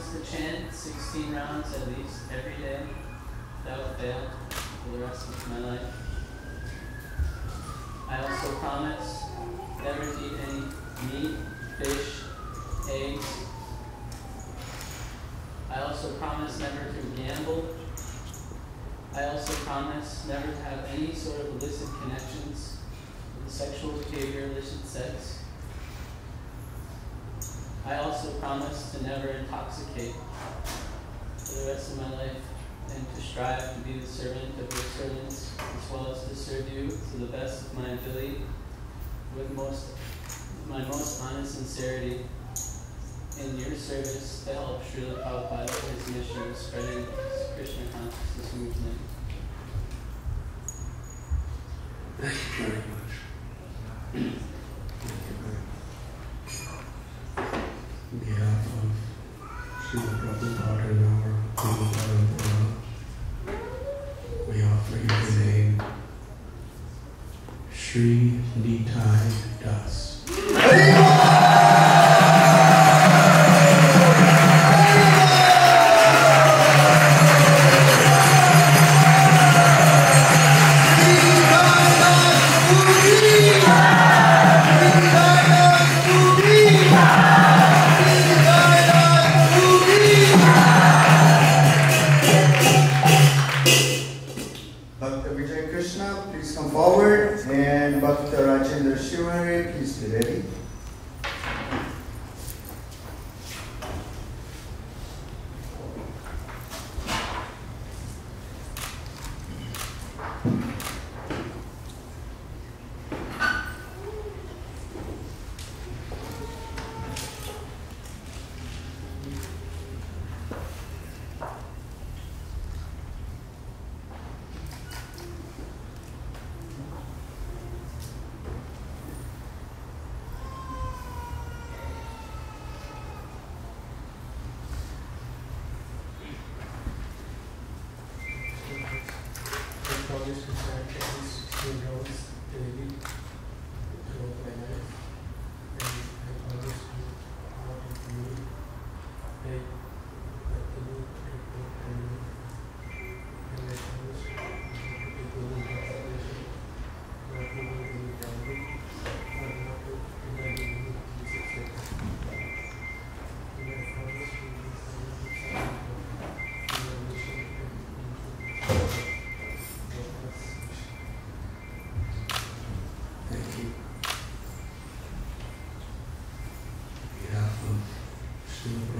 promise to chant 16 rounds at least every day without fail for the rest of my life. I also promise never to eat any meat, fish, eggs. I also promise never to gamble. I also promise never to have any sort of illicit connections with sexual behavior, illicit sex. I also promise to never intoxicate for the rest of my life and to strive to be the servant of your servants as well as to serve you to the best of my ability with most my most honest sincerity in your service to help Srila Prabhupada with his mission of spreading Krishna consciousness movement. Thank you very much. Thank you very much. On behalf of Srila Prabhupada and our Guru Parampara, we offer you the name Sri Nitai Das. Srila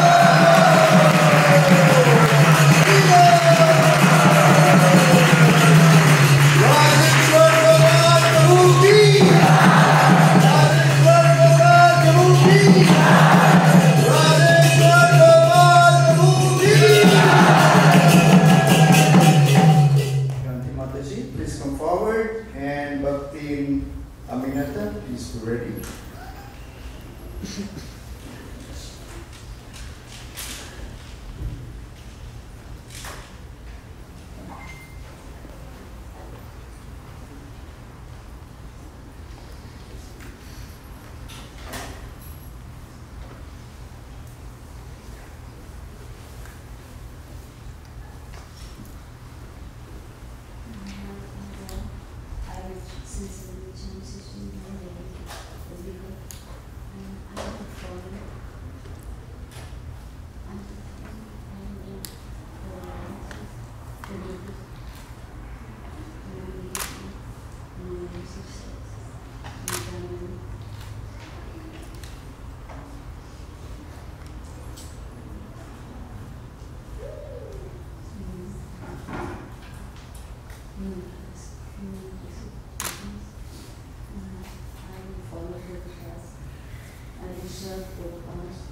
serve for us.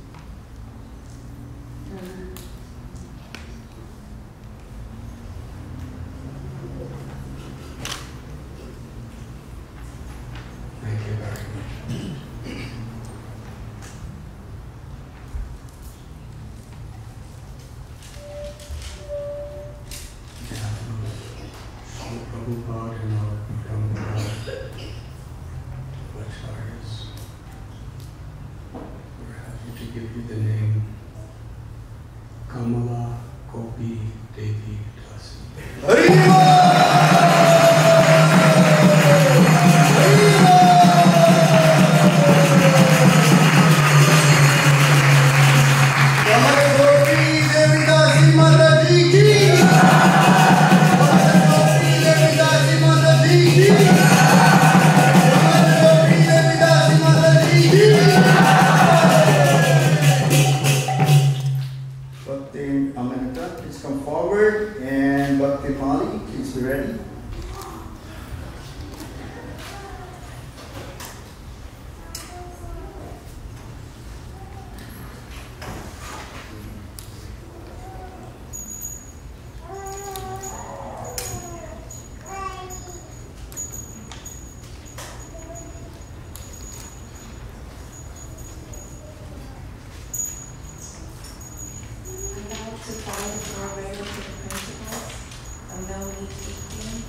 Vivo! to supply the doorway to the principles of no eating,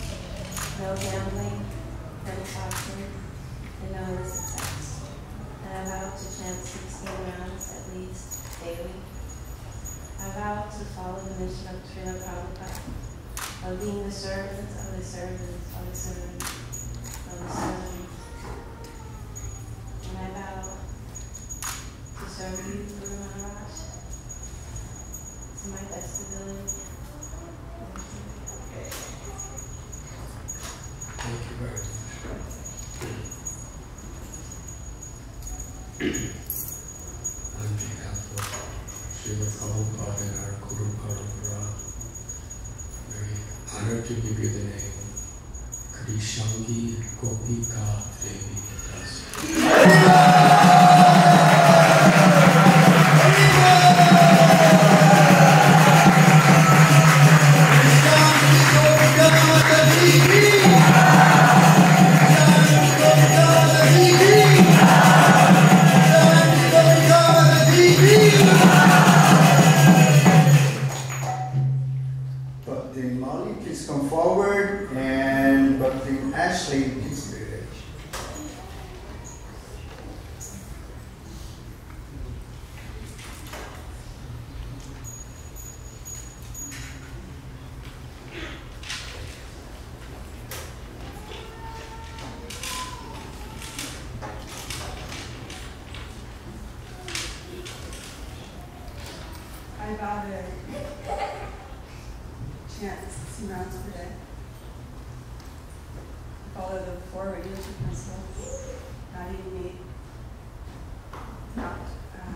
no gambling, no talking, and no illicit sex. And I vow to chant 16 rounds at least daily. I vow to follow the mission of Srila Prabhupada, of being the servants of the servants of the servants of the servants. got a chance two rounds per day. Follow the four regulations of principles, not eating meat, not um,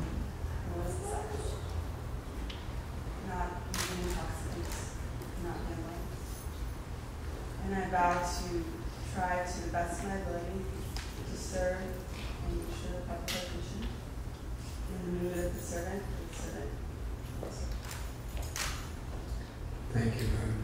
illicit sex, not using intoxicants, not gambling. And I vow to try to the best of my ability Thank you.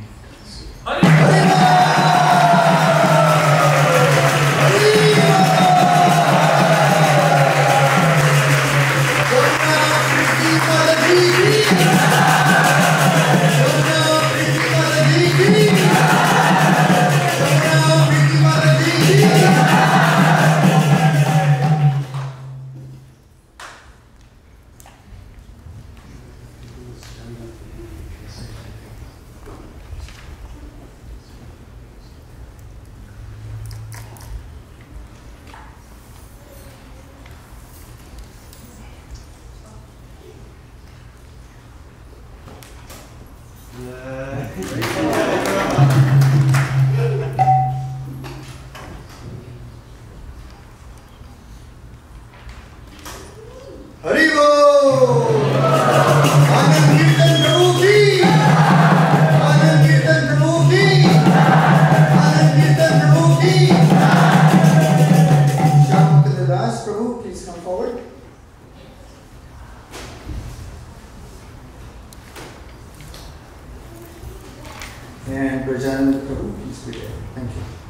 and Brajanand Prabhu. Please be there. Thank you.